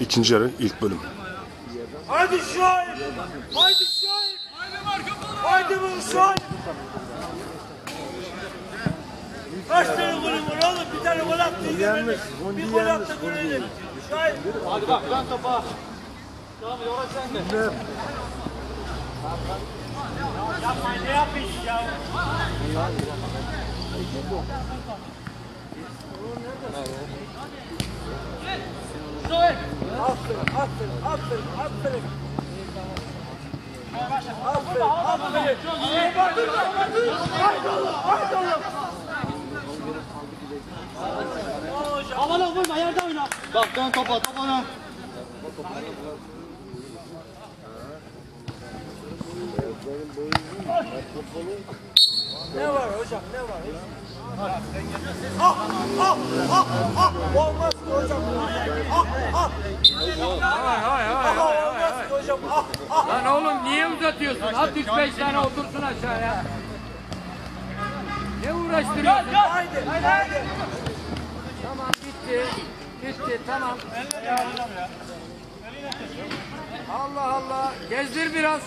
İkinci yarı ilk bölüm. Haydi Şuayb! Haydi Şuayb! Haydi bu Şuayb! Kaç tane golün var oğlum? Bir tane gol attı. Bir gol attı golü. Şuayb! Hadi bak dön topa. Tamam yola sen de. Yapmayın ne yapıyorsun ya? Aferin, aferin, aferin, aferin. Aferin, aferin. Haydi oğlum, haydi oğlum. Havana vurma yerde oyna. Bak dön topa topa dön. Ne var hocam, ne var? Ah, ah, ah, ah. Olmaz ki hocam. Ah, ah. Hay hay hay Ah, hay olmaz hay. ki hocam. Ah, ah. Lan oğlum niye uzatıyorsun? At 3-5 tane otursun aşağıya. Ne uğraştırıyorsun? Haydi, haydi. Tamam bitti. Bitti tamam. Allah Allah. Gezdir biraz.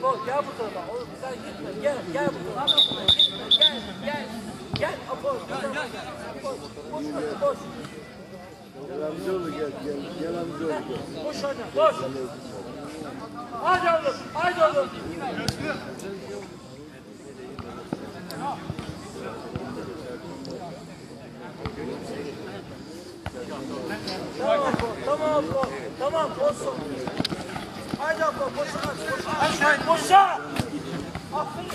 Apo gel bu tarafa. Oğlum sen gitme. Gel, gel bu tarafa. Gitme, gel, gel. Gel Apo. Gel, gel. Boş, boş, boş. Gel amcaoğlu gel, gel, gel amcaoğlu gel. Boş oyna, boş. Hadi oğlum, hadi oğlum. Tamam tamam tamam olsun. Haydi Apo, koşa kaç, koşa. Hadi koşa. Aferin.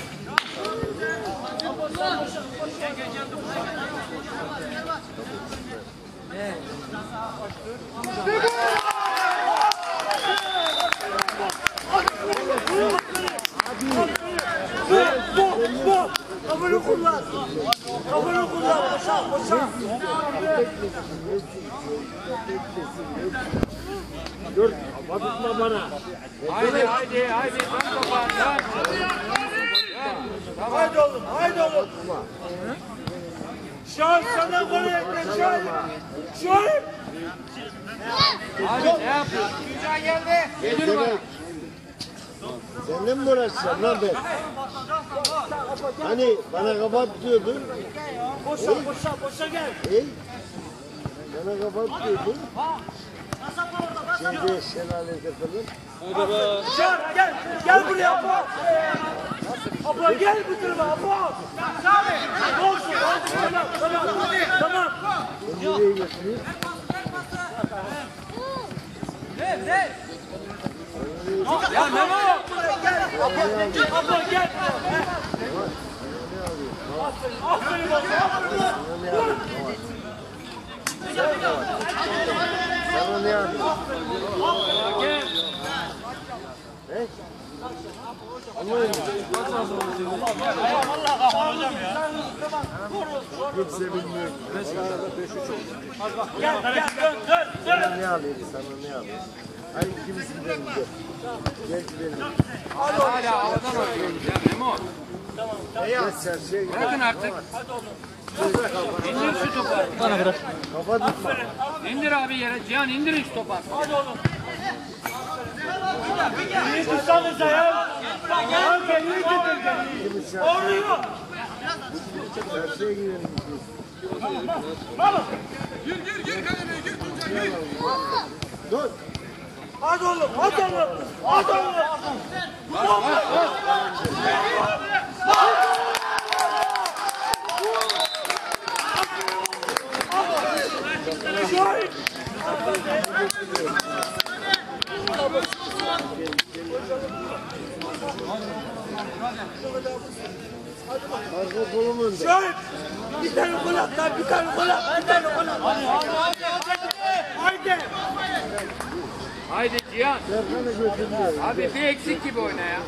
Apo sen koşa, koşa. Bu, bu, bu. Kafanı kullan. Kafanı kullan, koşa, koşa. Dur, batırma bana. Haydi haydi haydi. Dön topa. Dön. Haydi oğlum, haydi oğlum. Şahin sana gol ekle, Şahin. Şahin. Hadi ne yapıyorsun? Güzel geldi. Gelir bana. Seninle mi uğraşacağım lan ben? Hani bana kapat diyordun. Boşa, boşa, boşa gel. Hey, bana kapat diyordun. Şimdi şelale katalım. Şahin gel, gel buraya Apo. Apo gel bu tarafa Apo. Olsun, olsun, tamam, tamam, tamam. Nereye götüreyim? Ya Memo. Apo gel. Aferin, aferin oğlum, aferin. Sana ne yapayım? Gel. He? Aman Kimse bilmiyor. Gel, gel, dön, dön, dön. Sana ne alayım, sana ne alayım? Hayır ikimiz gidelim gel. Gel gidelim. Hala havadan oynuyoruz ya Memo. Gel sen şey Bırakın artık. İndir şu topu. Bana bırak. Kafa tutma. İndir abi yere. Cihan indirin şu topu. Hadi oğlum. İyi tutsanıza ya. Lan kendini tutun kendini. Oluyor. Çarşıya gidelim. Dur. Hadi oğlum, hadi oğlum. Hadi oğlum. Arka kolum önde. Şahit. Bir tane gol at lan, bir tane gol at, bir tane gol at. Hadi, hadi, hadi. Haydi. Haydi Cihan. Serkan'ı götürüyor. Abi bir eksik gibi oyna ya.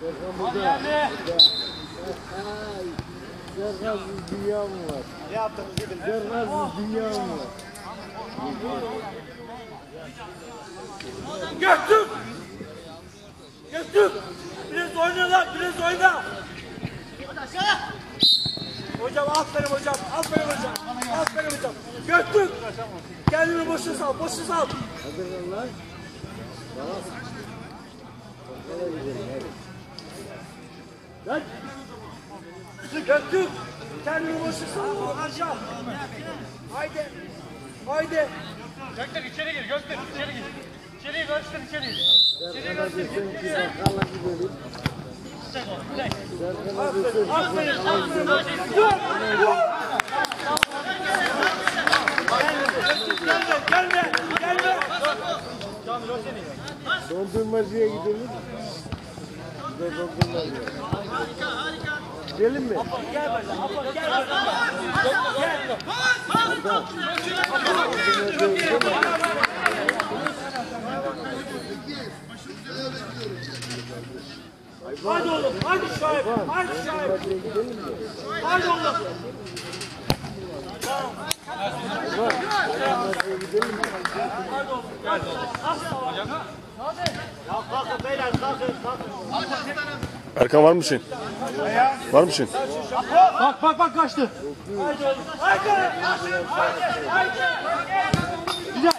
Serkan burada. Zergazlı dünya mı var? Ne yaptınız. Zergazlı dünya mı var? Göktürk! Göktürk! Biraz oyna lan, biraz oyna! Hocam aferin hocam, aferin hocam, aferin hocam. Göktürk! Kendini boşa sal, boşa sal. Hadi lan. Lan! Göktürk! Kendini boşa sal, hocam. Haydi, haydi. Gökten içeri gir, Gökten içeri gir. İçeri göster içeri. Gidelim. Serkan'a desen ki Aferin, bakkala aferin. gidelim. Dur, dur. Gelme, gelme, gelme. Dondurmacıya gidelim. Bir de dondurmacıya. Gidelim mi? Gel böyle, apa gel böyle. Gel. Hadi oğlum, hadi Şahip, hadi Şahip. Hadi oğlum. Hadi oğlum, hadi. Asla. Ya. Erkan var mısın? Var mısın? Bak bak bak kaçtı. Güzel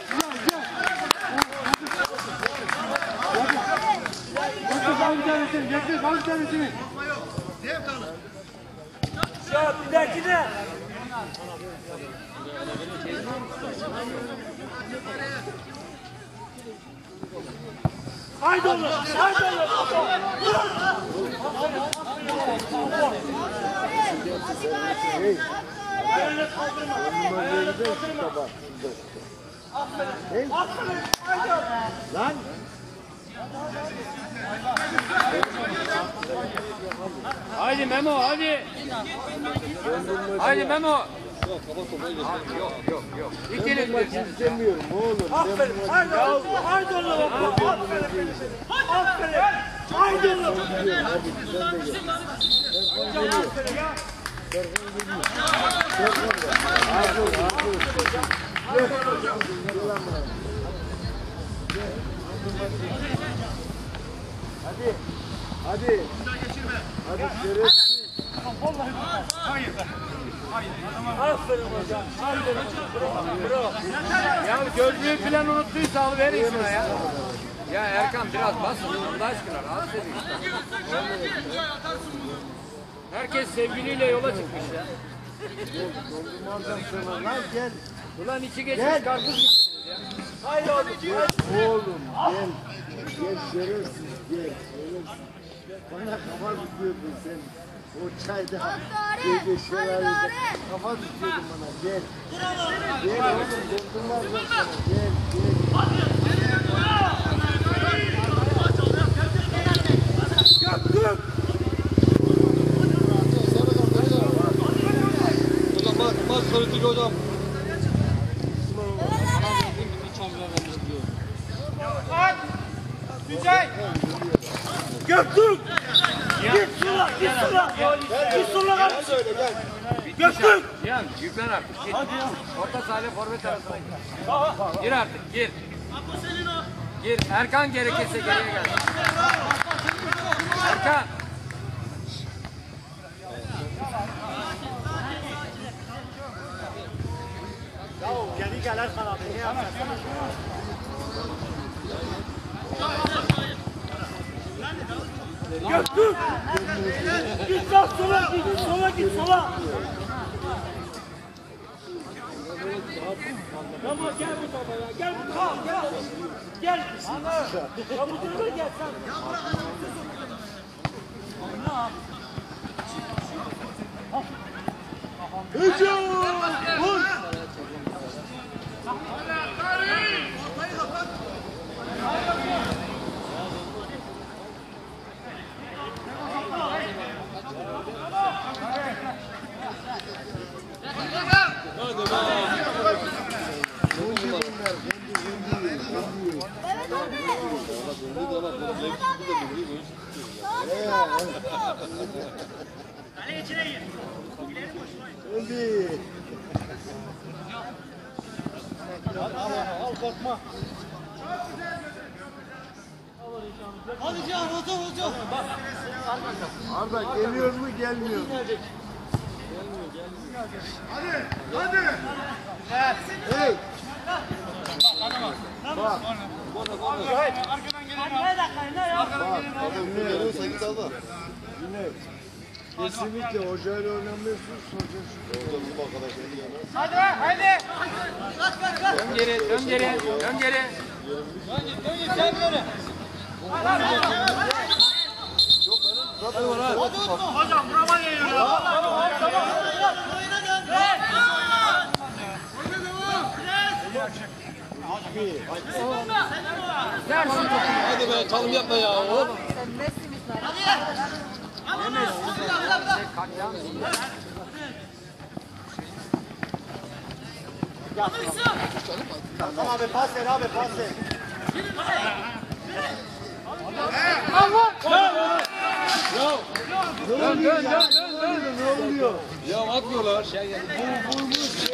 al bir tanesini. Bir tanesini. Şahip, bir dahakine. Haydi oğlum, haydi oğlum. Yerine kaldırma. Gidelim şu sabah. Aferin, haydi oğlum. Lan! Haydi Memo hadi. Haydi Memo. Dondurmacı istemiyorum oğlum. Aferin, haydi oğlum, haydi oğlum. Aferin benim. Aferin, haydi oğlum. Hadi sen de gel. Serkan geliyor. Aferin ya. Da. Hazır hazır. Gel. Gel lan buraya. Gel. Hadi. Hadi. Hadi şerefsiz. Aferin hocam. Aferin hocam. Bravo, bravo. Ya gözlüğü falan unuttuysa al verin şuna ya. Ya Erkan biraz bas Allah aşkına rahat edin. Herkes sevgiliyle yola çıkmış ya. Lan gel. Ulan içi geçmiş Gel. karpuz. Haydi oğlum. haydi. Oğlum gel. Gel şerefsiz gel. Bana kafa tutuyordun sen. O çayda gece şelalede kafa tutuyordun bana gel. Gel oğlum dondurmazlar sana gel gel. Göktürk. Göktürk. Git sola, git sola. Git sola kardeşim. Göktürk. Yan yüklen artık git. Orta sahile forvet arasına gir. Gir artık gir. Gir. Erkan gerekirse geriye gel. Erkan. Geri gel Erkan abi. Ne Göktürk. Git lan sola git. Sola git sola. Tamam gel bu tarafa ya. Gel bu tarafa gel. Gel. Ya bu tarafa gel sen. Hücum! Kaleye içine gir. İleri koş. Hadi. Al al korkma. Hadi Can, otur otur. Arda geliyor mu gelmiyor mu? Gelmiyor gelmiyor. Hadi hadi. Hey. Bak adama. Bak. Bak. Bak. Kesinlikle hocayla oynamıyorsunuz hocam. Hocamız bu arkadaşlar gelmez. Hadi hadi. Kaç kaç kaç. Dön geri, dön geri, dön geri. Dön git, dön git, sen böyle. Yok benim zaten hocam bravo yiyor ya. Tamam, tamam. Oyuna dön. Oyuna devam. Oyuna devam. Hadi be çalım yapma ya. Oğlum. Sen nesiniz lan? Hadi. Al onu. Al onu. Tamam abi pas ver abi pas ver. Allah! Ya! Dön dön dön dön dön ne oluyor? Ya atmıyorlar. Vur vur vur.